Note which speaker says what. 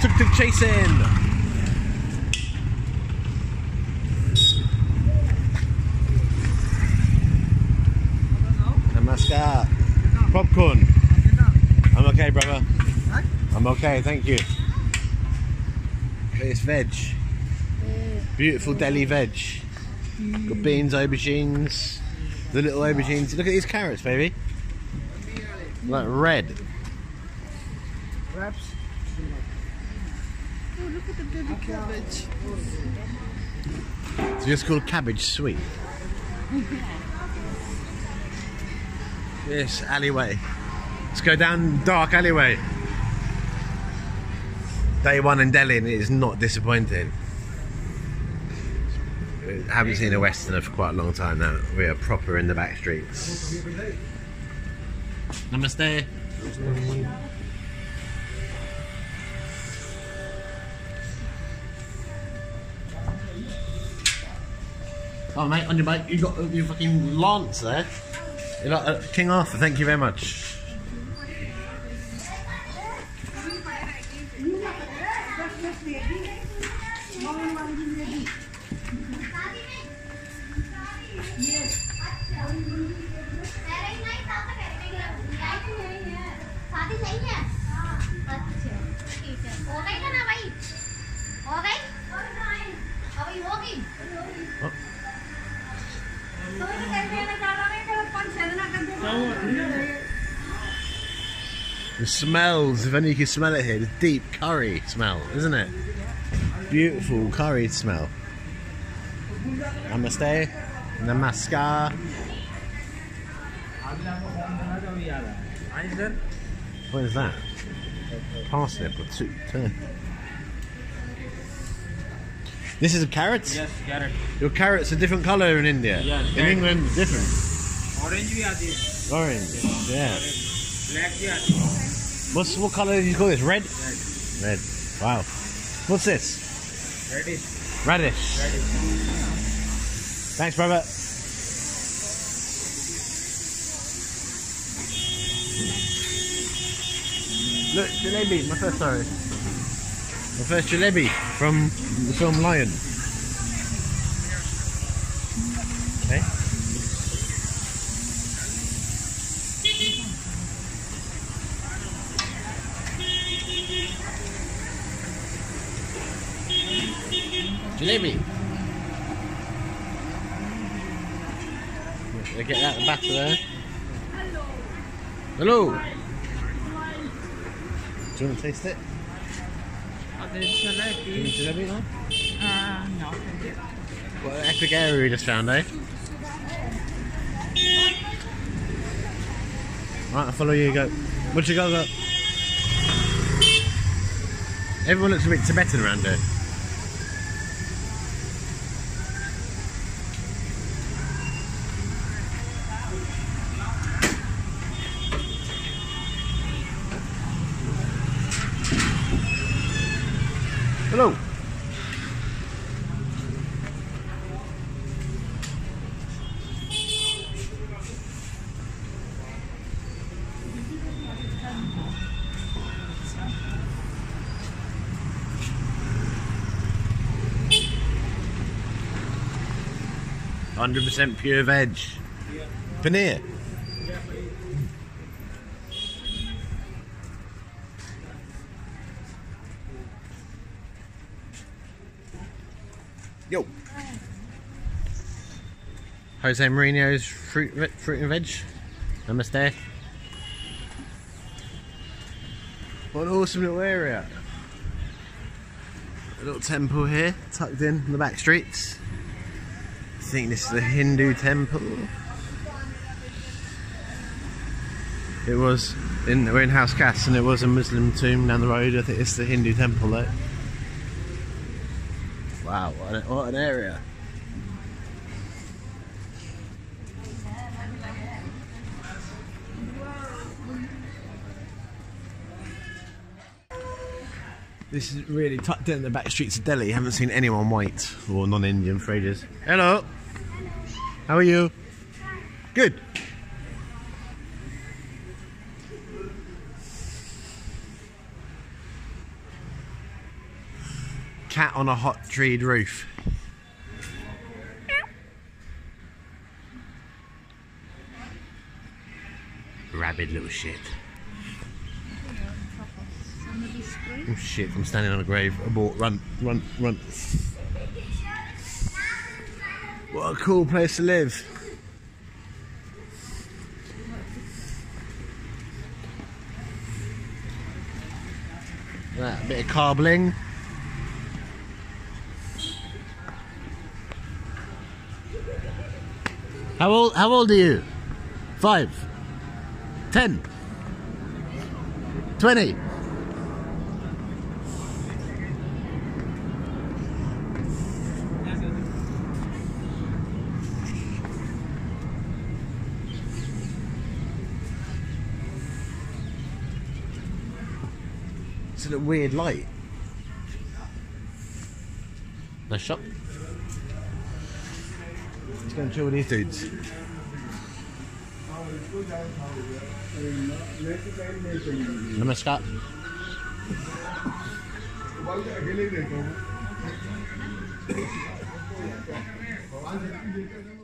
Speaker 1: tuk tuk chasing. Namaskar. Popcorn. I'm okay, brother. I'm okay, thank you. It's veg. Beautiful Delhi veg. Got beans, aubergines, the little aubergines. Look at these carrots, baby. Like red.
Speaker 2: Wraps.
Speaker 3: Look at the baby cabbage.
Speaker 1: It's just called cabbage sweet. this alleyway. Let's go down dark alleyway. Day one in Delhi and it is not disappointing. I haven't seen a Westerner for quite a long time now. We are proper in the back streets. Namaste. Oh mate, on your bike, you got your fucking lance there. You're like uh, King Arthur. Thank you very much. The smells, if only you can smell it here, the deep curry smell, isn't it? Beautiful curry smell. Namaste. Namaskar. What is that? Parsnip or two. This is carrots?
Speaker 2: Yes, carrot.
Speaker 1: Your carrots are different colour in India.
Speaker 2: Yes,
Speaker 1: in England, different.
Speaker 2: Orange we are this.
Speaker 1: Orange, yeah. What's what color did you call this? Red? Red. Red. Wow. What's this?
Speaker 2: Radish.
Speaker 1: Radish.
Speaker 2: Radish.
Speaker 1: Thanks, brother. Look, jalebi, my first sorry. My first jalebi from the film Lion. Okay. Jalebi. They Get that back there. Hello. Hello. Do you want to taste it? Do you want
Speaker 3: jalebi.
Speaker 1: jalebi now?
Speaker 3: Uh, no, thank you.
Speaker 1: What an epic area we just found, eh? Right, I'll follow you. Go. Where'd you go? go? Everyone looks a bit Tibetan around here. Hello. Hundred percent pure veg. Paneer. Yo. Jose Mourinho's fruit, fruit and veg. Namaste. What an awesome little area. A little temple here, tucked in, in the back streets. I think this is a Hindu temple. It was in we're in Hauz Khas and it was a Muslim tomb down the road. I think it's the Hindu temple though. Wow, what an, what an area. This is really tucked in the back streets of Delhi. Haven't seen anyone white or non-Indian for ages. Hello. How are you? Good. Cat on a hot treed roof. Rabid little shit. Oh shit, I'm standing on a grave. Abort, run, run, run. What a cool place to live. That bit of carbling. How old how old are you? Five. Ten. Twenty. It's a weird light. Nice shot. Let's go and chill with these dudes.
Speaker 4: You.